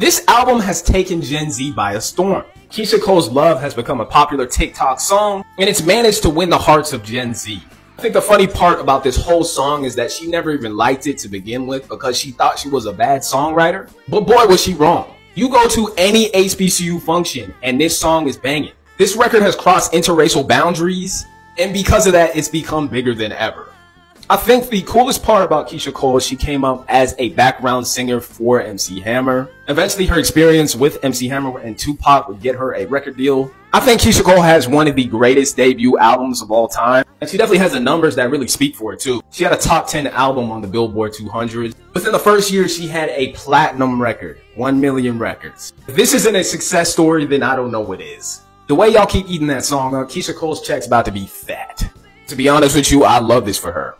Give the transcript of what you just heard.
This album has taken Gen Z by a storm. Keyshia Cole's Love has become a popular TikTok song, and it's managed to win the hearts of Gen Z. I think the funny part about this whole song is that she never even liked it to begin with because she thought she was a bad songwriter. But boy, was she wrong. You go to any HBCU function and this song is banging. This record has crossed interracial boundaries, and because of that, it's become bigger than ever. I think the coolest part about Keyshia Cole is she came up as a background singer for MC Hammer. Eventually her experience with MC Hammer and Tupac would get her a record deal. I think Keyshia Cole has one of the greatest debut albums of all time. And she definitely has the numbers that really speak for it too. She had a top 10 album on the Billboard 200. Within the first year, she had a platinum record. 1 million records. If this isn't a success story, then I don't know what is. The way y'all keep eating that song up, Keyshia Cole's check's about to be fat. To be honest with you, I love this for her.